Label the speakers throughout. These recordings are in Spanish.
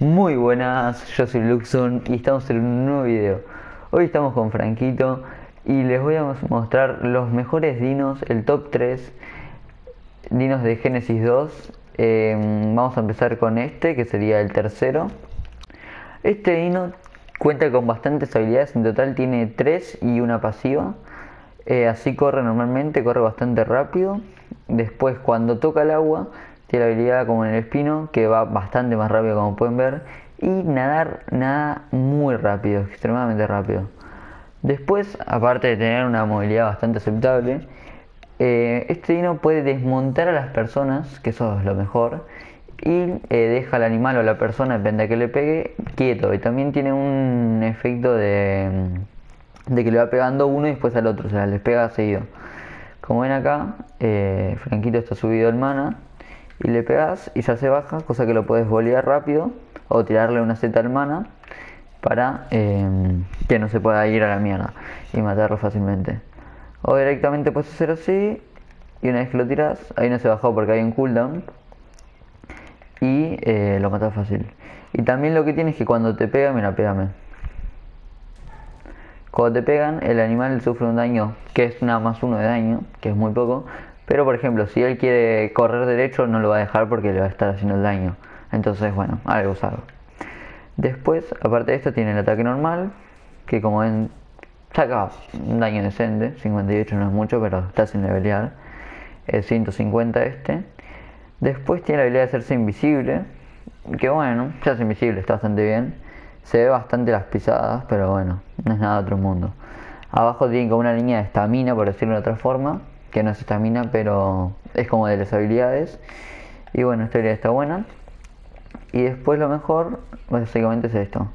Speaker 1: Muy buenas, yo soy Luxon y estamos en un nuevo video. Hoy estamos con Franquito y les voy a mostrar los mejores dinos, el top 3 dinos de Genesis 2. Em, vamos a empezar con este, que sería el tercero. Este dino cuenta con bastantes habilidades, en total tiene 3 y una pasiva. Eh, así corre normalmente, corre bastante rápido. Después cuando toca el agua tiene la habilidad como en el espino, que va bastante más rápido como pueden ver. Y nadar, nada muy rápido, extremadamente rápido. Después, aparte de tener una movilidad bastante aceptable, eh, este dino puede desmontar a las personas, que eso es lo mejor, y eh, deja al animal o la persona, depende de que le pegue, quieto. Y también tiene un efecto de, de que le va pegando uno y después al otro, o sea, les pega seguido. Como ven acá, eh, Franquito está subido al mana y le pegas y ya se baja, cosa que lo puedes bolear rápido o tirarle una Z al mana para em, que no se pueda ir a la mierda y matarlo fácilmente. O directamente puedes hacer así y una vez que lo tiras, ahí no se bajó porque hay un cooldown y eh, lo matas fácil. Y también lo que tienes es que cuando te pega, mira, pégame. Cuando te pegan, el animal sufre un daño que es nada más uno de daño, que es muy poco, pero por ejemplo, si él quiere correr derecho, no lo va a dejar porque le va a estar haciendo el daño. Entonces, bueno, algo usado. Después, aparte de esto, tiene el ataque normal, que como ven, saca un daño decente. 58 no es mucho, pero está sin levelear. El 150 este. Después tiene la habilidad de hacerse invisible, que bueno, se hace invisible, está bastante bien. Se ve bastante las pisadas, pero bueno, no es nada de otro mundo. Abajo tiene como una línea de estamina, por decirlo de otra forma, que no es estamina, pero es como de las habilidades. Y bueno, esta habilidad está buena. Y después lo mejor, básicamente es esto.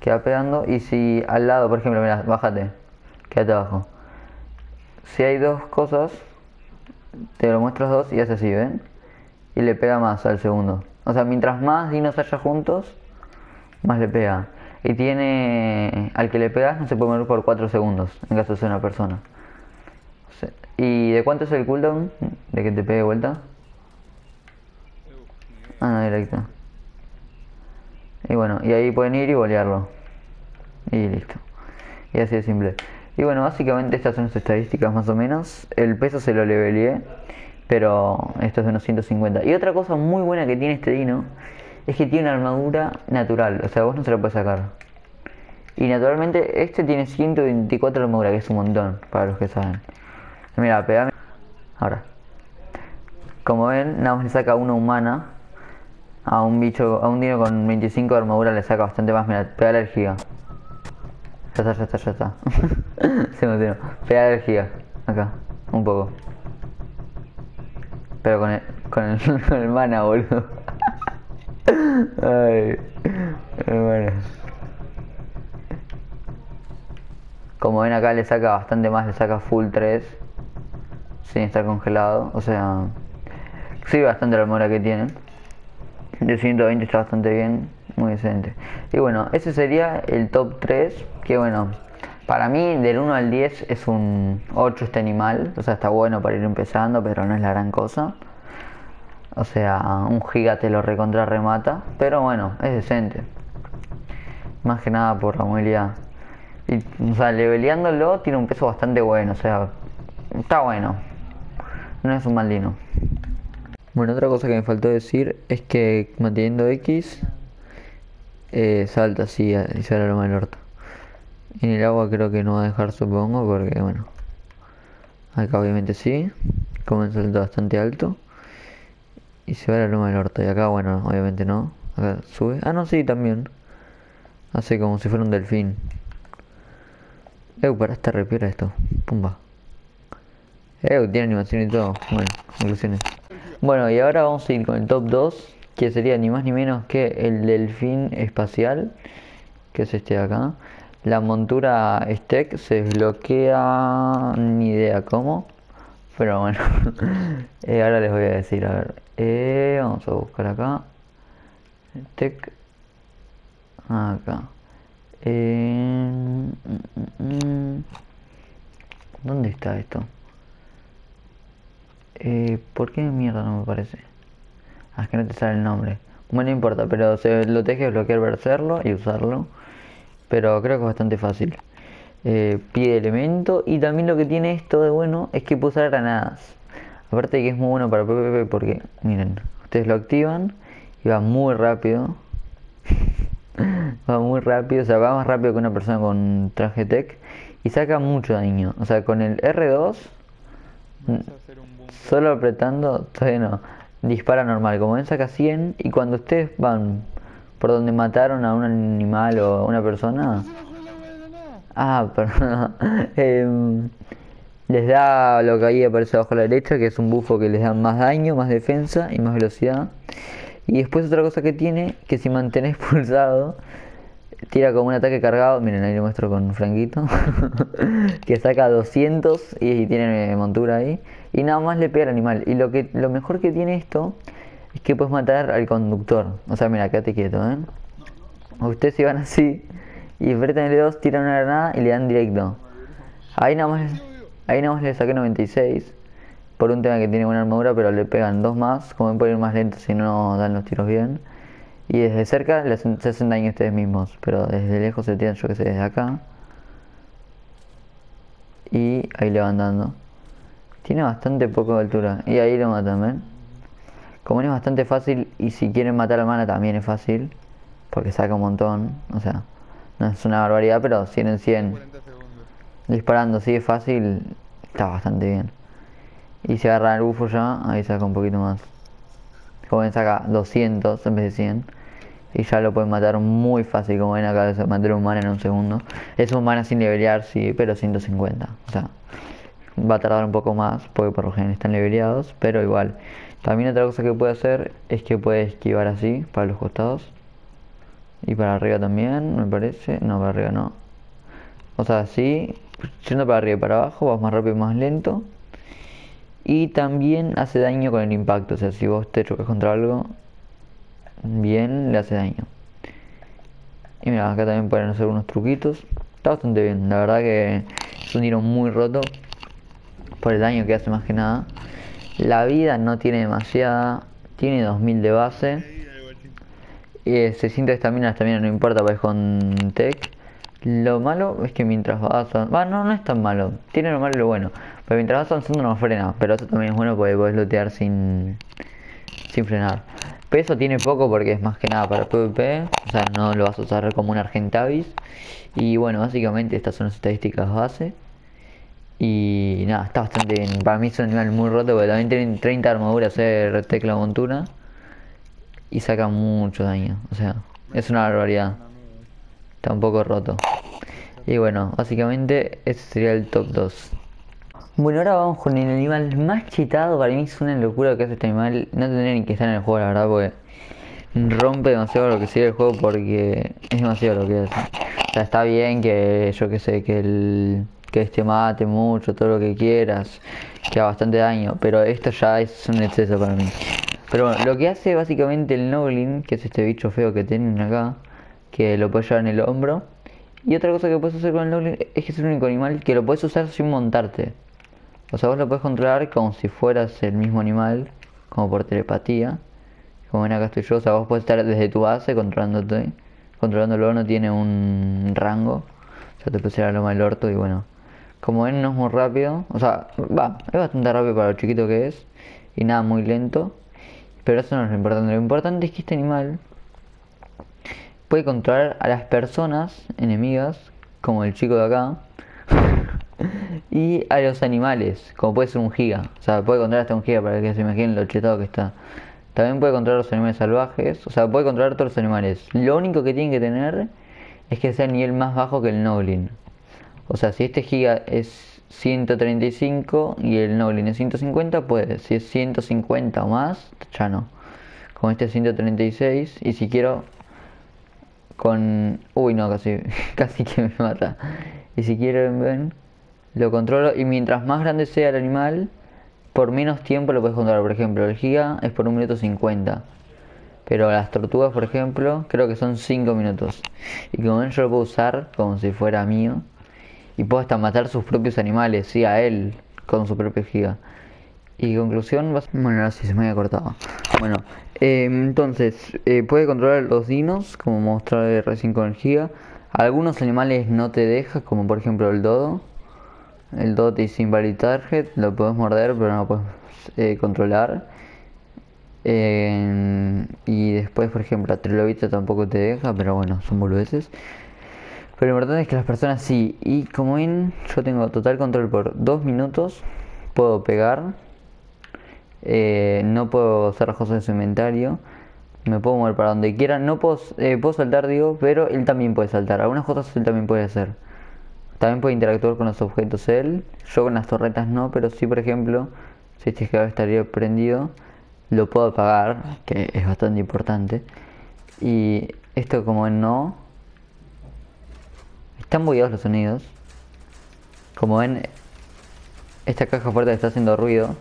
Speaker 1: Queda pegando y si al lado, por ejemplo, mira, bájate, quédate abajo. Si hay dos cosas, te lo muestras dos y hace así, ¿ven? Y le pega más al segundo. O sea, mientras más dinos haya juntos, más le pega. Y tiene, al que le pegas no se puede mover por 4 segundos, en caso de ser una persona. ¿Y de cuánto es el cooldown? ¿De que te pegue vuelta? Ah, no, directo. Y bueno, y ahí pueden ir y bolearlo. Y listo. Y así de simple. Y bueno, básicamente estas son las estadísticas más o menos. El peso se lo leveleé, pero esto es de unos 150. Y otra cosa muy buena que tiene este dino es que tiene una armadura natural. O sea, vos no se lo puedes sacar. Y naturalmente este tiene 124 de armadura, que es un montón, para los que saben. Mira, pegame. Ahora. Como ven, nada más le saca una humana. A un bicho, a un dino con 25 de armadura le saca bastante más. Mira, pega la giga. Ya está, ya está, ya está. Se me Pega la giga. Acá, un poco. Pero con el, con el, con el mana, boludo. Ay, bueno. Como ven acá le saca bastante más, le saca full 3 sin estar congelado. O sea, sí bastante la armadura que tiene. De 120 está bastante bien, muy decente. Y bueno, ese sería el top 3. Que bueno, para mí del 1 al 10 es un 8 este animal. O sea, está bueno para ir empezando, pero no es la gran cosa. O sea, un giga te lo recontra remata. Pero bueno, es decente. Más que nada por la movilidad. Y, o sea, leveleándolo tiene un peso bastante bueno. O sea, está bueno no es un maldino. Bueno, otra cosa que me faltó decir es que manteniendo X eh, salta así y sale lo del orto. En el agua creo que no va a dejar supongo porque bueno. Acá obviamente sí. Como un salto bastante alto. Y se va a la loma del orto. Y acá bueno, obviamente no. Acá sube. Ah no sí también. Hace como si fuera un delfín. Eh, para esta repiera esto. Pumba. Eh, tiene animación y todo. Bueno, conclusiones. Bueno, y ahora vamos a ir con el top 2, que sería ni más ni menos que el delfín espacial, que es este de acá. La montura Stack se desbloquea, ni idea cómo, pero bueno, eh, ahora les voy a decir, a ver, eh, vamos a buscar acá, Tech, acá, eh, mm, mm, mm. ¿dónde está esto? Eh, ¿Por qué mierda no me parece? Ah, es que no te sale el nombre. Bueno, no importa, pero se lo tenés que bloquear para hacerlo y usarlo. Pero creo que es bastante fácil. Eh, elemento y también lo que tiene esto de bueno es que puede usar granadas. Aparte que es muy bueno para PvP porque, miren, ustedes lo activan y va muy rápido. va muy rápido, o sea, va más rápido que una persona con traje tech y saca mucho daño. O sea, con el R2, solo apretando, todavía no, dispara normal. Como ven, saca 100 y cuando ustedes van por donde mataron a un animal o a una persona. Ah, perdón. Em, les da lo que ahí aparece abajo a la derecha, que es un bufo que les da más daño, más defensa y más velocidad. Y después otra cosa que tiene, que si mantenés pulsado, tira como un ataque cargado. Miren, ahí lo muestro con Franquito. que saca 200 y, tiene montura ahí. Y nada más le pega al animal. Y lo, que, lo mejor que tiene esto es que puedes matar al conductor. O sea, mira, quédate quieto, ¿eh? Ustedes si van así y apretan el 2, tiran una granada y le dan directo. Ahí nada más, ahí nada más le saqué 96 por un tema que tiene buena armadura, pero le pegan dos más. Como pueden ir más lento si no dan los tiros bien. Y desde cerca les, se hacen daño ustedes mismos, pero desde lejos se tiran, yo que sé, desde acá. Y ahí le van dando. Tiene bastante poca altura. Y ahí lo matan, ¿ven? Como es bastante fácil y si quieren matar a mana también es fácil. Porque saca un montón. O sea, no es una barbaridad, pero 100 en 100. Disparando sí es fácil. Está bastante bien. Y si agarra el bufo ya, ahí saca un poquito más. Como ven saca 200 en vez de 100. Y ya lo pueden matar muy fácil, como ven acá, matar un mana en un segundo. Es un mana sin levelear, sí, pero 150. O sea, va a tardar un poco más, porque por lo general están leveleados, pero igual. También otra cosa que puede hacer es que puede esquivar así, para los costados. Y para arriba también, me parece. No, para arriba no. O sea, así, yendo para arriba y para abajo, vas más rápido y más lento. Y también hace daño con el impacto. O sea, si vos te chocas contra algo, bien le hace daño. Y mira, acá también pueden hacer unos truquitos. Está bastante bien. La verdad que es un tiro muy roto. Por el daño que hace más que nada. La vida no tiene demasiada. Tiene 2000 de base. Y 600 de estamina no importa, pues con tech. Lo malo es que mientras vas avanzando... no, no es tan malo. Tiene lo malo y lo bueno. Pero mientras vas avanzando no frena. Pero eso también es bueno porque puedes lootear sin, sin frenar. Peso tiene poco porque es más que nada para PvP. O sea, no lo vas a usar como un Argentavis. Y bueno, básicamente estas son las estadísticas base. Y nada, está bastante bien. Para mí es un animal muy roto porque también tiene 30 armaduras hacer tecla montura. Y saca mucho daño. O sea, es una barbaridad. Está un poco roto. Y bueno, básicamente ese sería el top 2. Bueno, ahora vamos con el animal más chitado. Para mí es una locura que hace este animal. No tendría ni que estar en el juego, la verdad, porque rompe demasiado lo que sigue el juego porque es demasiado lo que hace. O sea, está bien que yo que sé, que el que este mate mucho, todo lo que quieras, que haga bastante daño, pero esto ya es un exceso para mí. Pero bueno, lo que hace básicamente el Noglin, que es este bicho feo que tienen acá, que lo puedes llevar en el hombro. Y otra cosa que puedes hacer con el Noglin es que es el único animal que lo puedes usar sin montarte. O sea, vos lo puedes controlar como si fueras el mismo animal, como por telepatía. Como ven acá estoy yo, o sea, vos puedes estar desde tu base controlándote. Controlándolo no tiene un rango. O sea, te puedes ir a orto y bueno. Como ven no es muy rápido. O sea, va, es bastante rápido para lo chiquito que es. Y nada, muy lento. Pero eso no es lo importante. Lo importante es que este animal puede controlar a las personas enemigas, como el chico de acá, y a los animales, como puede ser un giga. O sea, puede controlar hasta un giga para que se imaginen lo chetado que está. También puede controlar los animales salvajes, o sea, puede controlar todos los animales. Lo único que tiene que tener es que sea el nivel más bajo que el Noblin. O sea, si este giga es 135 y el Noblin es 150, puede. Si es 150 o más, ya no. Con este 136 y si quiero con... Uy, no, casi, casi que me mata. Y si quieren, ven, lo controlo y mientras más grande sea el animal, por menos tiempo lo puedes controlar. Por ejemplo, el giga es por un minuto 50. Pero las tortugas, por ejemplo, creo que son 5 minutos. Y como ven, yo lo puedo usar como si fuera mío. Y puedo hasta matar sus propios animales, sí, a él, con su propio giga. Y conclusión, bueno, ahora sí se me había cortado. Bueno, em, entonces, eh, puede controlar los dinos, como mostré recién con el giga. Algunos animales no te deja, como por ejemplo el dodo. El te dice invalid target, lo puedes morder, pero no lo puedes eh, controlar. Y después, por ejemplo, la trilobita tampoco te deja, pero bueno, son boludeces. Pero lo importante es que las personas sí. Y como ven, yo tengo total control por dos minutos. Puedo pegar. Eh, no puedo hacer cosas de su inventario. Me puedo mover para donde quiera. No eh, puedo saltar, digo, pero él también puede saltar. Algunas cosas él también puede hacer. También puede interactuar con los objetos él. Yo con las torretas no, pero sí, por ejemplo, si este que estaría prendido, lo puedo apagar, que es bastante importante. Y esto como no, están bugueados los sonidos. Como ven, esta caja fuerte está haciendo ruido.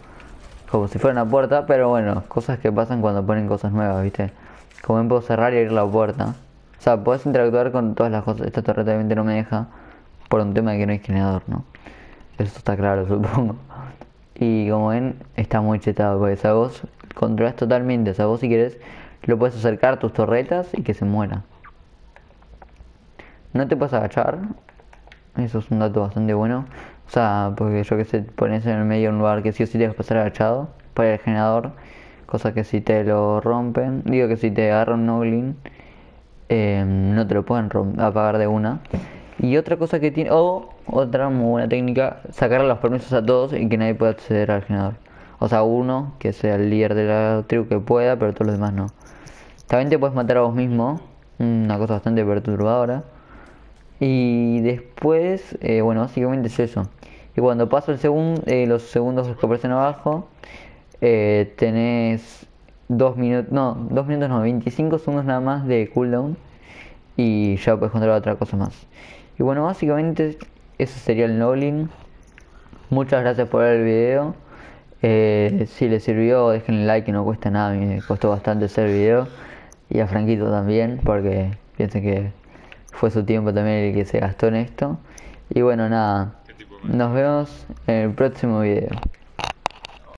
Speaker 1: Como si fuera una puerta, pero bueno, cosas que pasan cuando ponen cosas nuevas, ¿viste? Como ven, puedo cerrar y abrir la puerta. O sea, puedes interactuar con todas las cosas. Esta torreta obviamente no me deja por un tema de que no hay generador, ¿no? Eso está claro, supongo. Y como ven, está muy chetado, porque esa voz controlas totalmente. O sea, vos si quieres, lo puedes acercar tus torretas y que se muera. No te puedes agachar. Eso es un dato bastante bueno. O sea, porque yo que sé, pones en el medio un lugar que sí o sí que pasar agachado para el generador. Cosa que si te lo rompen, digo que si te agarra un Noglin, em, no te lo pueden apagar de una. Y otra cosa que tiene, o otra muy buena técnica, sacarle los permisos a todos y que nadie pueda acceder al generador. O sea, uno que sea el líder de la tribu que pueda, pero todos los demás no. También te puedes matar a vos mismo, una cosa bastante perturbadora. Y después, eh, bueno, básicamente es eso. Y cuando paso el segundo, eh, los segundos que aparecen abajo, eh, tenés 2 minutos, no, 2 minutos no, 25 segundos nada más de cooldown y ya puedes controlar otra cosa más. Y bueno, básicamente eso sería el Nolin. Muchas gracias por ver el video. si les sirvió, dejen like que no cuesta nada, me costó bastante hacer el video. Y a Franquito también, porque piensen que fue su tiempo también el que se gastó en esto. Y bueno, nada, nos vemos en el próximo video.